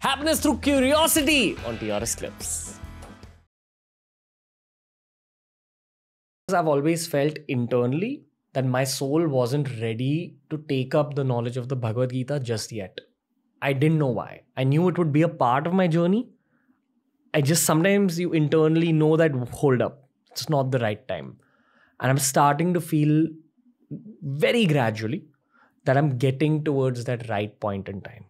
Happiness through curiosity on TRS Clips. I've always felt internally that my soul wasn't ready to take up the knowledge of the Bhagavad Gita just yet. I didn't know why. I knew it would be a part of my journey. I just sometimes you internally know that hold up, it's not the right time. And I'm starting to feel very gradually that I'm getting towards that right point in time.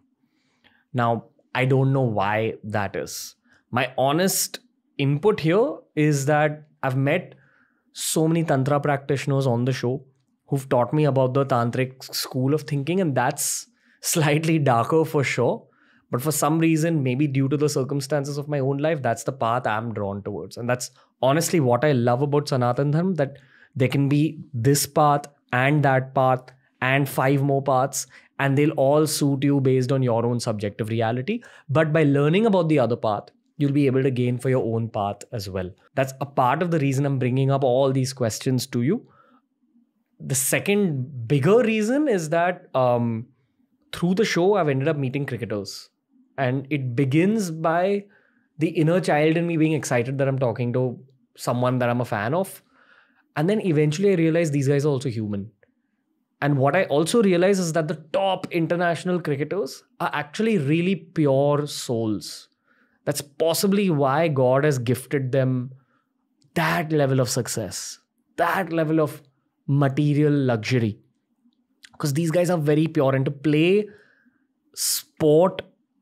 Now, I don't know why that is. My honest input here is that I've met so many Tantra practitioners on the show who've taught me about the Tantric school of thinking, and that's slightly darker for sure. But for some reason, maybe due to the circumstances of my own life, that's the path I'm drawn towards. And that's honestly what I love about Sanatan Dharma that there can be this path and that path and five more paths, and they'll all suit you based on your own subjective reality. But by learning about the other path, you'll be able to gain for your own path as well. That's a part of the reason I'm bringing up all these questions to you. The second bigger reason is that um, through the show, I've ended up meeting cricketers. And it begins by the inner child in me being excited that I'm talking to someone that I'm a fan of. And then eventually I realized these guys are also human. And what I also realize is that the top international cricketers are actually really pure souls. That's possibly why God has gifted them that level of success, that level of material luxury. Because these guys are very pure. And to play sport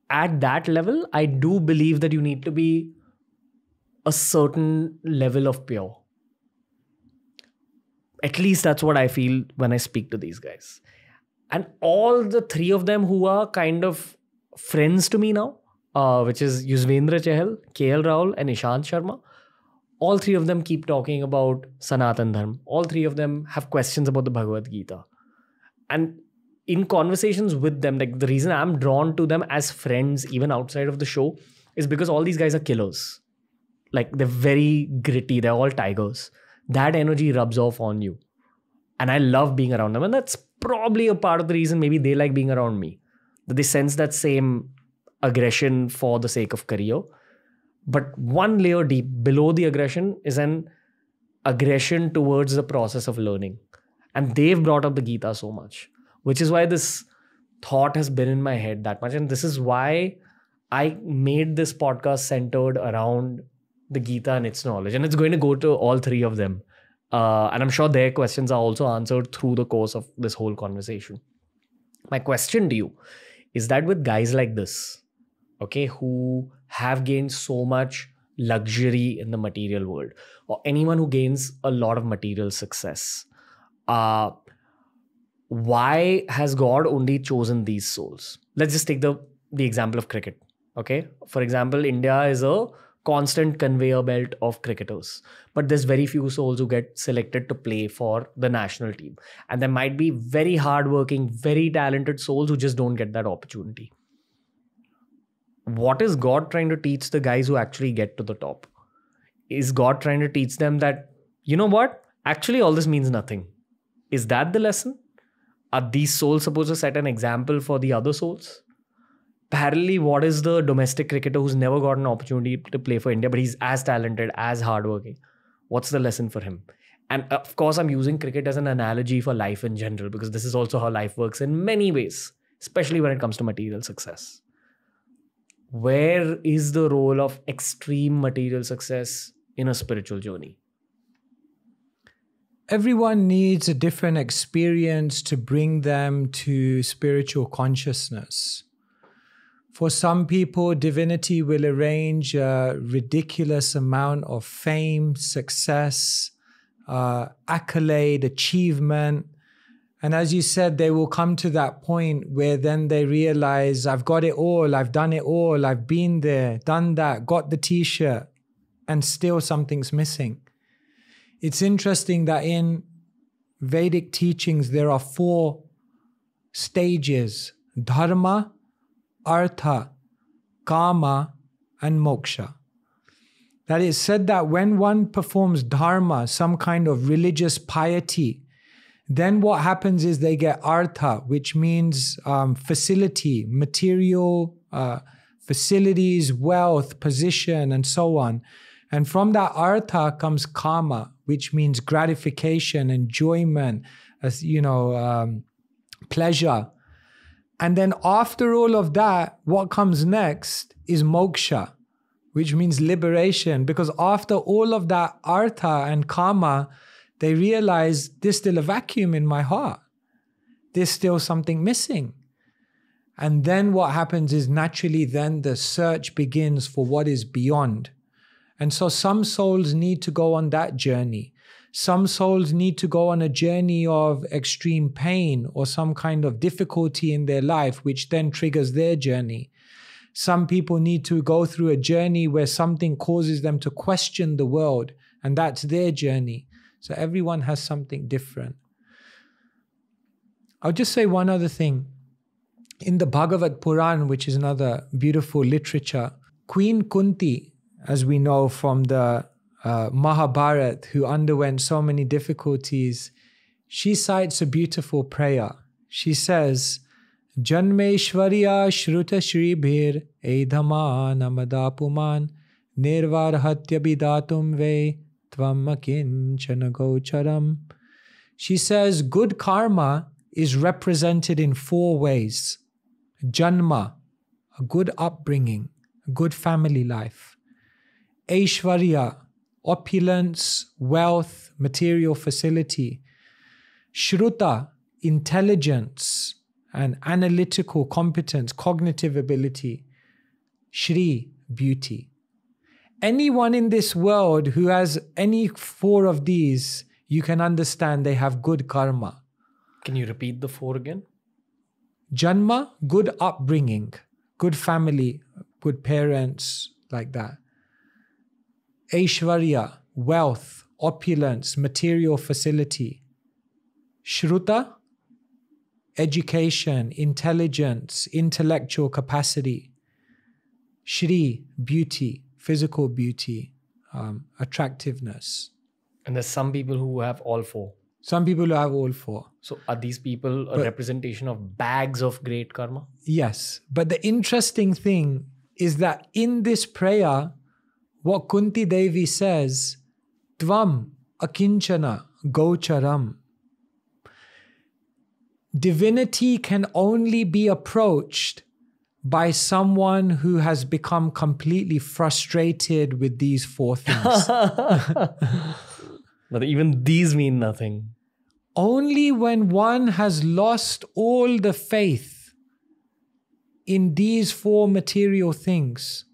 at that level, I do believe that you need to be a certain level of pure. At least that's what I feel when I speak to these guys. And all the three of them who are kind of friends to me now, uh, which is Yuzvendra Chahal, KL Rahul, and Ishant Sharma, all three of them keep talking about Sanatan Dharma. All three of them have questions about the Bhagavad Gita. And in conversations with them, like the reason I'm drawn to them as friends, even outside of the show, is because all these guys are killers. Like they're very gritty, they're all tigers. That energy rubs off on you. And I love being around them. And that's probably a part of the reason maybe they like being around me. That they sense that same aggression for the sake of career. But one layer deep below the aggression is an aggression towards the process of learning. And they've brought up the Gita so much which is why this thought has been in my head that much. And this is why I made this podcast centered around the Gita and its knowledge. And it's going to go to all three of them. Uh, and I'm sure their questions are also answered through the course of this whole conversation. My question to you is that with guys like this, okay, who have gained so much luxury in the material world, or anyone who gains a lot of material success, uh, why has God only chosen these souls? Let's just take the the example of cricket. Okay, for example, India is a constant conveyor belt of cricketers, but there's very few souls who get selected to play for the national team, and there might be very hardworking, very talented souls who just don't get that opportunity. What is God trying to teach the guys who actually get to the top? Is God trying to teach them that you know what? Actually, all this means nothing. Is that the lesson? are these souls supposed to set an example for the other souls? Parallelly, what is the domestic cricketer who's never got an opportunity to play for India, but he's as talented, as hardworking? What's the lesson for him? And uh, of course, I'm using cricket as an analogy for life in general because this is also how life works in many ways, especially when it comes to material success. Where is the role of extreme material success in a spiritual journey? everyone needs a different experience to bring them to spiritual consciousness. For some people, divinity will arrange a ridiculous amount of fame, success, uh, accolade, achievement. And as you said, they will come to that point where then they realize, I've got it all, I've done it all, I've been there, done that, got the t shirt, and still something's missing. It's interesting that in Vedic teachings, there are four stages dharma, artha, kama, and moksha. That is said that when one performs dharma, some kind of religious piety, then what happens is they get artha, which means um, facility, material uh, facilities, wealth, position, and so on. And from that artha comes kama, which means gratification, enjoyment, as you know, um, pleasure. And then after all of that, what comes next is moksha, which means liberation. Because after all of that artha and kama, they realize there's still a vacuum in my heart. There's still something missing. And then what happens is naturally, then the search begins for what is beyond. And so some souls need to go on that journey. Some souls need to go on a journey of extreme pain or some kind of difficulty in their life, which then triggers their journey. Some people need to go through a journey where something causes them to question the world, and that's their journey. So everyone has something different. I'll just say one other thing. In the Bhagavad Puran, which is another beautiful literature, Queen Kunti, as we know from the uh, Mahabharat, who underwent so many difficulties, she cites a beautiful prayer. She says, Janmeshwarya Shruta Shribhir Edhama Namadapuman Nirvarhatya Bidatum Ve Tvamakinchana Gocharam. She says, good karma is represented in four ways Janma, a good upbringing, a good family life. Aishwarya, opulence, wealth, material facility. Shruta, intelligence and analytical competence, cognitive ability. Shri, beauty. Anyone in this world who has any four of these, you can understand they have good karma. Can you repeat the four again? Janma, good upbringing, good family, good parents, like that. Aishwarya, wealth, opulence, material facility. Shruta, education, intelligence, intellectual capacity. Shri, beauty, physical beauty, um, attractiveness. And there's some people who have all four. Some people who have all four. So are these people a But- representation of bags of great karma? Yes. But the interesting thing is that in this prayer, what Kunti Devi says, Tvam akinchana gocharam. Divinity can only be approached by someone who has become completely frustrated with these four things. But even these mean nothing. only when one has lost all the faith in these four material things,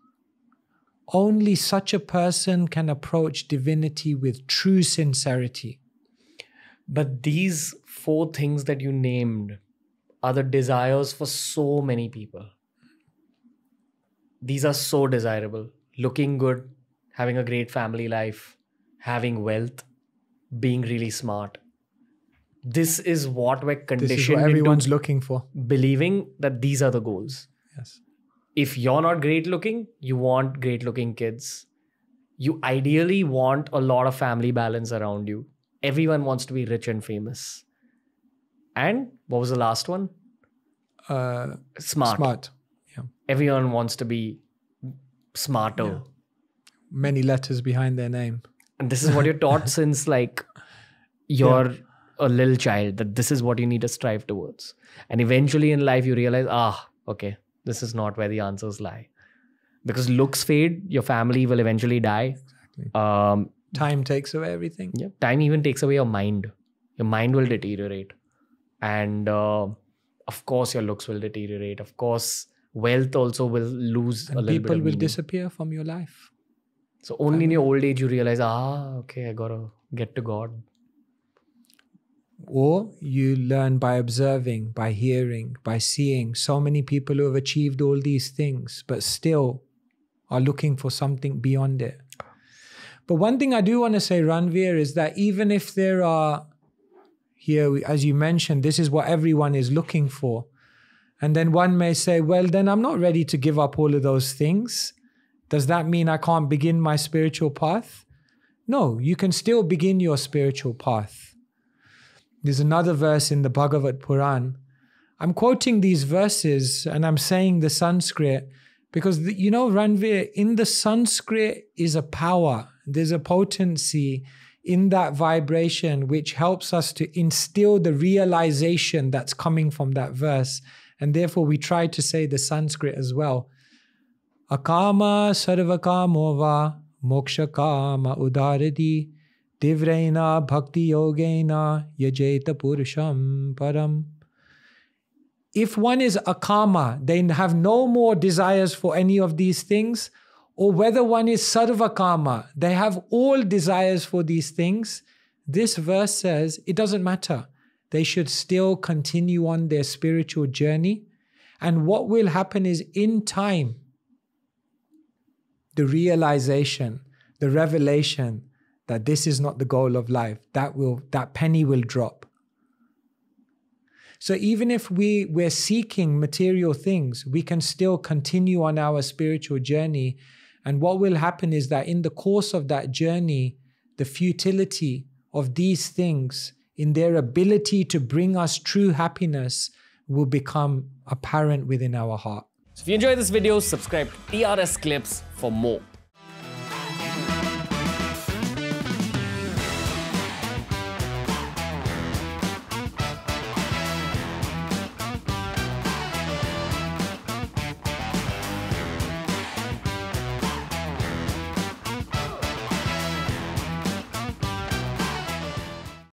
only such a person can approach divinity with true sincerity. But these four things that you named are the desires for so many people. These are so desirable. Looking good, having a great family life, having wealth, being really smart. This is what we're conditioned. This is what everyone's looking for. believing that these are the goals. Yes. If you're not great looking, you want great looking kids. You ideally want a lot of family balance around you. Everyone wants to be rich and famous. And what was the last one? Uh, Smart. smart. Yeah. Everyone wants to be smarter. Yeah. Many letters behind their name. And this is what you're taught since like you're a little child that this is what you need to strive towards. And eventually in life you realize, ah, okay, this is not where the answers lie. Because looks fade, your family will eventually die. Exactly. Um, Time takes away everything. yeah, time even takes away your mind. Your mind will deteriorate. And uh, of course, your looks will deteriorate. Of course, wealth also will lose a And little people will meaning. disappear from your life. So only in your old age you realize, ah, okay, I gotta get to God. Or you learn by observing, by hearing, by seeing so many people who have achieved all these things, but still are looking for something beyond it. But one thing I do want to say, Ranveer, is that even if there are, here, as you mentioned, this is what everyone is looking for. And then one may say, well, then I'm not ready to give up all of those things. Does that mean I can't begin my spiritual path? No, you can still begin your spiritual path. There's another verse in the Bhagavad Puran. I'm quoting these verses and I'm saying the Sanskrit Because, the, you know, Ranveer, in the Sanskrit is a power, there's a potency in that vibration which helps us to instill the realization that's coming from that verse. And therefore, we try to say the Sanskrit as well. Akama sarvakamova moksha kama udaridi divrena bhakti yogena yajeta purusham param. If one is akama, they have no more desires for any of these things, or whether one is sarvakama, they have all desires for these things, this verse says it doesn't matter. They should still continue on their spiritual journey. And what will happen is in time, the realization, the revelation that this is not the goal of life, that will that penny will drop. So even if we we're seeking material things, we can still continue on our spiritual journey. And what will happen is that in the course of that journey, the futility of these things in their ability to bring us true happiness will become apparent within our heart. So if you enjoyed this video, subscribe to TRS Clips for more.